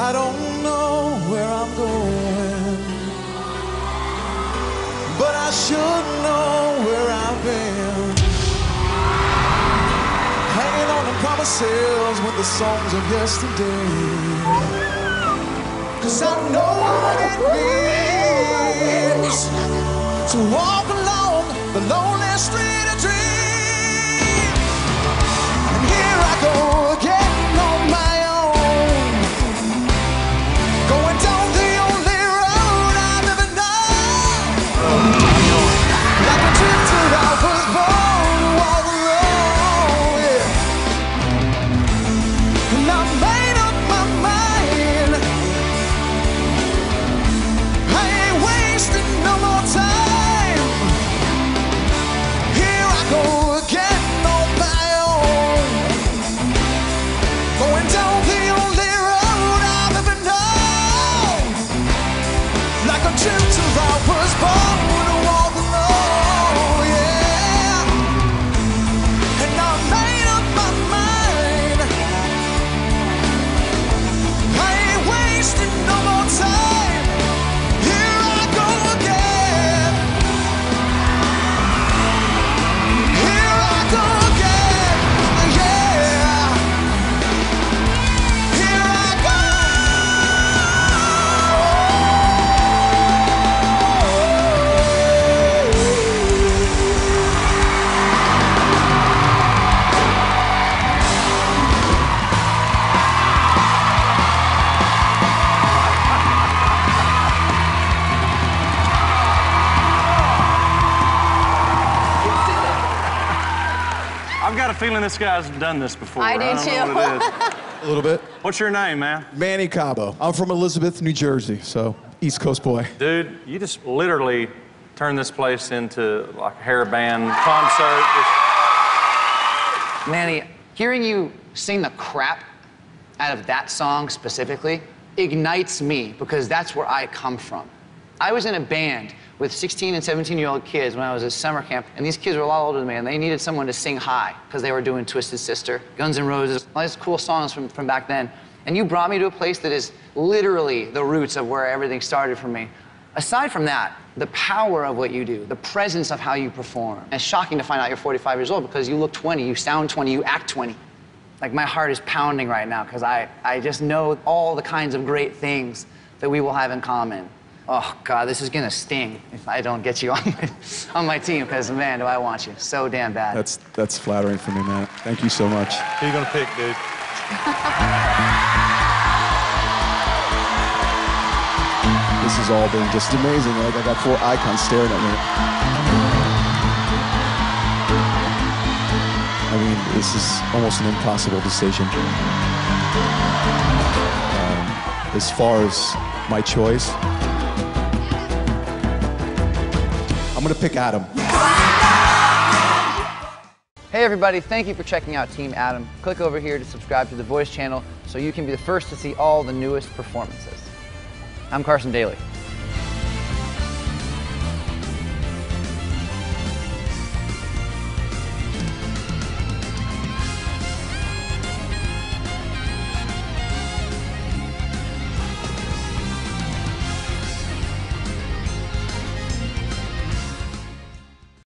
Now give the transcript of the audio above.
I don't know where I'm going, but I should know where I've been. Hanging on to promises with the songs of yesterday. Cause I know what it means to walk along the lonely street A drifter, I was born I've got a feeling this guy's done this before. I do don't know what it is. A little bit. What's your name, man? Manny Cabo. I'm from Elizabeth, New Jersey, so East Coast boy. Dude, you just literally turned this place into like a hair band concert. Just- Manny, hearing you sing the crap out of that song specifically ignites me because that's where I come from. I was in a band with 16 and 17 year old kids when I was at summer camp, and these kids were a lot older than me, and they needed someone to sing high because they were doing Twisted Sister, Guns N' Roses, all these cool songs from, from back then. And you brought me to a place that is literally the roots of where everything started for me. Aside from that, the power of what you do, the presence of how you perform. And it's shocking to find out you're 45 years old because you look 20, you sound 20, you act 20. Like my heart is pounding right now because I, I just know all the kinds of great things that we will have in common. Oh God, this is gonna sting if I don't get you on my, on my team because man, do I want you so damn bad. That's that's flattering for me, man. Thank you so much. Who you gonna pick, dude? This has all been just amazing. Like I got four icons staring at me. I mean, this is almost an impossible decision. Um, as far as my choice, I'm gonna pick Adam. Hey everybody, thank you for checking out Team Adam. Click over here to subscribe to the Voice channel so you can be the first to see all the newest performances. I'm Carson Daly.